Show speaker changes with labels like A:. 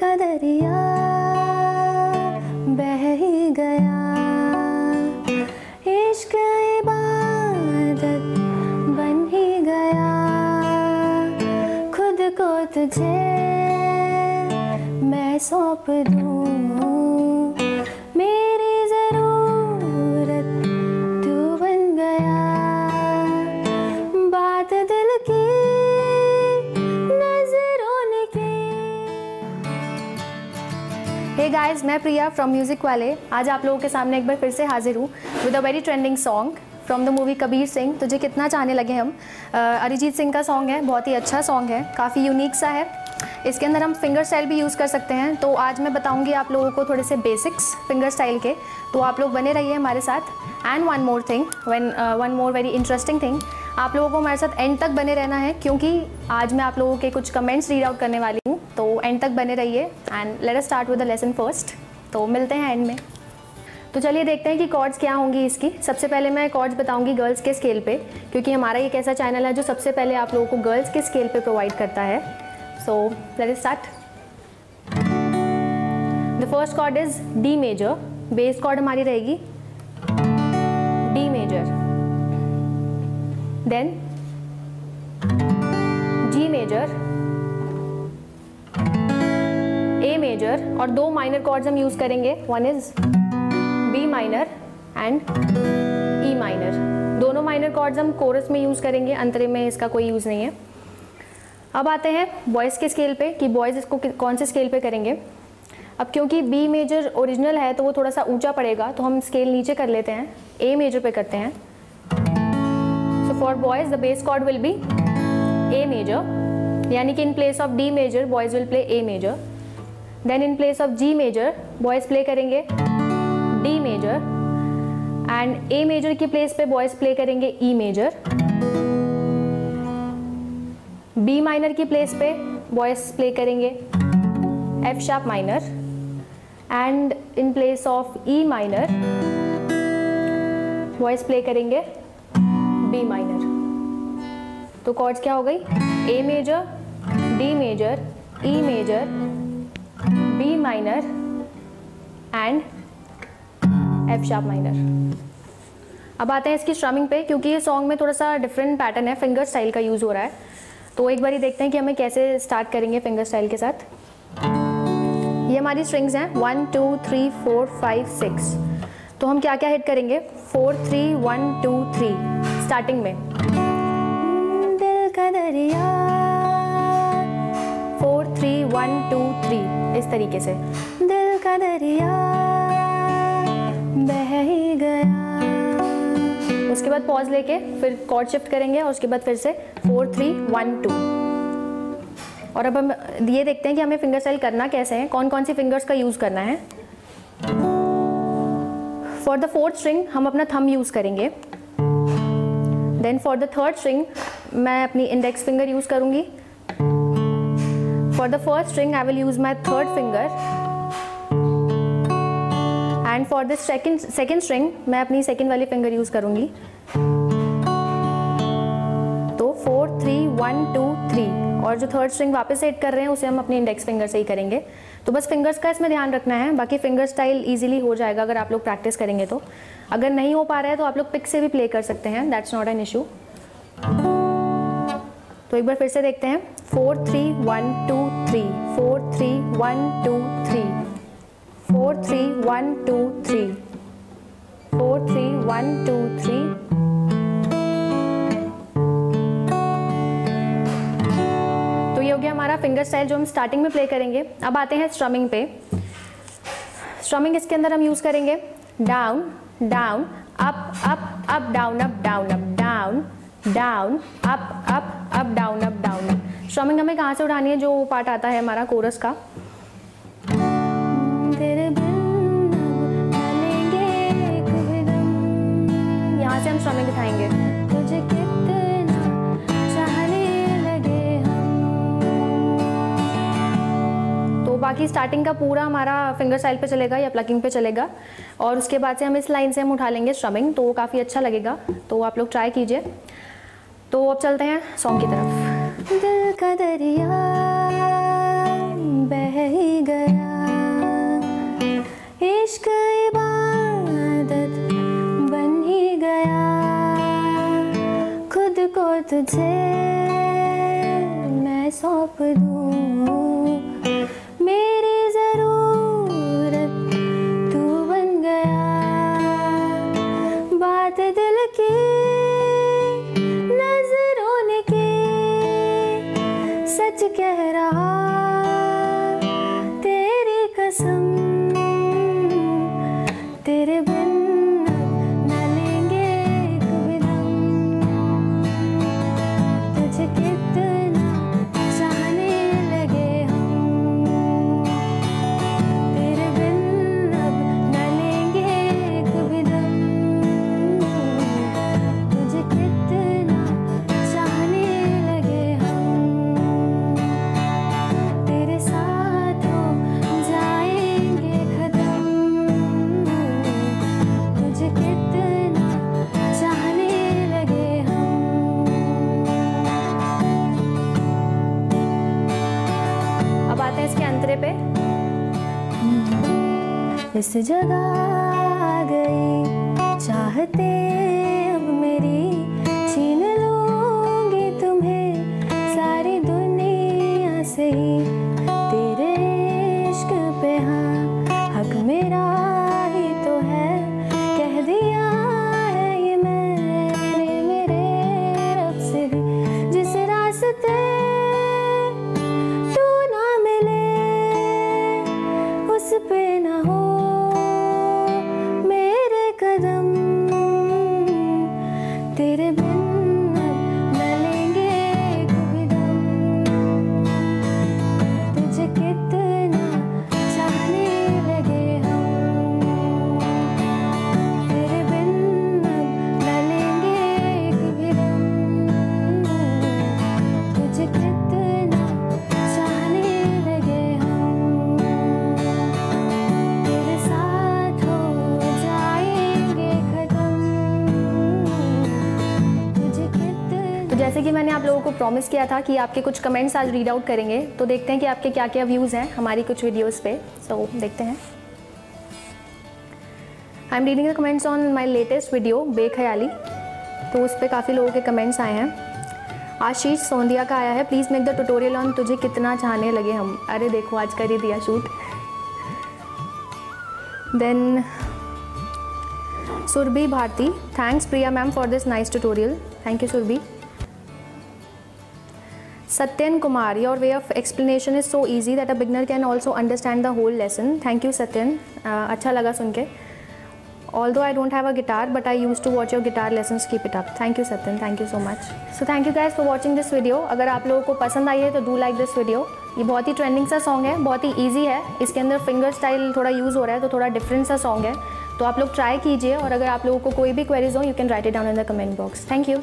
A: का दरिया बह ही गया। इश्क इबादत बन ही गया। खुद को तुझे मैं सौंप दूँ। हे गाइस मैं प्रिया फ्रॉम म्यूज़िक वाले आज आप लोगों के सामने एक बार फिर से हाजिर हूँ with a very trending song from the movie Kabir Singh तुझे कितना चाहने लगे हम? अरिजीत सिंह का सॉन्ग है, बहुत ही अच्छा सॉन्ग है, काफ़ी यूनिक सा है। इसके अंदर हम फिंगर स्टाइल भी यूज़ कर सकते हैं। तो आज मैं बताऊँगी आप लोगों को थोड़े से बेसिक्स फिंगर स्टाइल के। तो आप लोग बने रहिए हमारे साथ। And one more thing one one more very interesting thing आप लोगों को हमारे साथ एंड तक बने रहना है, क्योंकि आज मैं आप लोगों के कुछ कमेंट्स रीड आउट करने वाली एंड तक बने रहिए and let us start with the lesson first तो मिलते हैं एंड में. तो चलिए देखते हैं कि कॉर्ड्स क्या होंगी इसकी. सबसे पहले मैं कॉर्ड्स बताऊँगी गर्ल्स के स्केल पे, क्योंकि हमारा एक ऐसा चैनल है जो सबसे पहले आप लोगों को गर्ल्स के स्केल पे प्रोवाइड करता है. So let start the first chord is D major base chord हमारी रहेगी D major then G major A major और दो माइनर कॉर्ड्स हम यूज़ करेंगे। One is B minor and E minor दोनों माइनर कॉर्ड्स हम कोरस में use करेंगे। अंतरे में इसका कोई यूज़ नहीं है। अब आते हैं बॉयज़ के स्केल पे कि बॉयज़ इसको कौन से स्केल पे करेंगे। अब क्योंकि बी मेजर ओरिजिनल है तो वो थोड़ा सा ऊँचा पड़ेगा तो हम स्केल नीचे कर लेते हैं। ए मेजर पे करते हैं। So for boys the base chord will be A major यानी कि in place of D major boys will play A major then in place of G major boys play करेंगे D major and A major की place पे boys play करेंगे E major B minor की place पे boys play करेंगे F sharp minor and in place of E minor boys play करेंगे B minor तो chords क्या हो गई? A major D major E major B minor and F sharp minor अब आते हैं इसकी स्ट्रमिंग पे, क्योंकि ये सॉन्ग में थोड़ा सा डिफरेंट पैटर्न है फिंगर स्टाइल का यूज़ हो रहा है। तो एक बार ही देखते हैं कि हमें कैसे स्टार्ट करेंगे फिंगर स्टाइल के साथ। ये हमारी स्ट्रिंग्स हैं one two three four five six तो हम क्या क्या हिट करेंगे? Four three one two three starting में। दिल का दरिया। थ्री वन टू थ्री इस तरीके से। दिल का दरिया बह ही गया। उसके बाद पॉज लेके फिर कॉर्ड शिफ्ट करेंगे और उसके बाद फिर से फोर थ्री वन टू और अब हम ये देखते हैं कि हमें फिंगर स्टाइल करना कैसे है। कौन कौन सी फिंगर्स का यूज़ करना है। फॉर द फोर्थ स्ट्रिंग हम अपना थम यूज़ करेंगे। Then for the third string मैं अपनी इंडेक्स फिंगर यूज़ करूँगी। For the first string I will use my third finger and for this second second string मैं अपनी सेकेंड वाली finger use करूँगी. तो four three one two three और जो थर्ड स्ट्रिंग वापस सेट कर रहे हैं, उसे हम अपनी इंडेक्स फिंगर से ही करेंगे. तो बस फिंगर्स का इसमें ध्यान रखना है. बाकी फिंगर स्टाइल इजीली हो जाएगा अगर आप लोग प्रैक्टिस करेंगे तो. अगर नहीं हो पा रहा है तो आप लोग पिक से भी प्ले कर सकते हैं. दैट्स नॉट एन इशू तो एक बार फिर से देखते हैं। Four three one two three. Four three one two three. Four three one two three. Four three one two three. तो ये हो गया हमारा फिंगर स्टाइल जो हम स्टार्टिंग में प्ले करेंगे। अब आते हैं स्ट्रमिंग पे। स्ट्रमिंग इसके अंदर हम यूज़ करेंगे। Down down up up up down up down up down down up up up down up down up strumming हमें कहाँ से उठानी है जो पार्ट आता है हमारा कोरस का। यहाँ से हम स्ट्रमिंग उठाएँगे। तो बाकी स्टार्टिंग का पूरा हमारा फिंगर स्टाइल पे चलेगा या प्लकिंग पे चलेगा। और उसके बाद से हम इस लाइन से हम उठा लेंगे स्ट्रमिंग तो वो काफ़ी अच्छा लगेगा। तो आप लोग ट्राई कीजिए। तो अब चलते हैं सॉन्ग की तरफ़। दिल का दरिया बह ही गया।
B: इश्क इबादत बन ही गया। खुद को तुझे मैं सौंप दूँ। इस जगह जैसे कि मैंने आप लोगों को प्रॉमिस किया था कि आपके कुछ कमेंट्स आज रीड आउट करेंगे तो देखते हैं कि आपके क्या क्या व्यूज़ हैं हमारी कुछ वीडियोस पे। सो so, देखते हैं। I am reading the comments on my latest video Bekhayali. तो उस पर काफ़ी लोगों के कमेंट्स आए हैं। आशीष सोंदिया का आया है please make the tutorial on तुझे कितना चाहने लगे हम। अरे देखो आज कर ही दिया shoot then Surbhi Bharti thanks Priya ma'am for this nice tutorial thank you Surbhi. Satyan Kumar your way of explanation is so easy that a beginner can also understand the whole lesson thank you Satyan अच्छा लगा सुन के. Although I don't have a guitar, but I used to watch your guitar lessons. Keep it up. Thank you, Satyan. Thank you so much. So thank you guys for watching this video. अगर आप लोगों को पसंद आई है तो do like this video ये बहुत ही trending सा सॉन्ग है, बहुत ही ईजी है. इसके अंदर फिंगर स्टाइल थोड़ा यूज़ हो रहा है तो थोड़ा डिफरेंट सा सॉन्ग है. तो आप लोग ट्राई कीजिए और अगर आप लोगों को कोई भी क्वेरीज हो you can write it down in the comment box thank you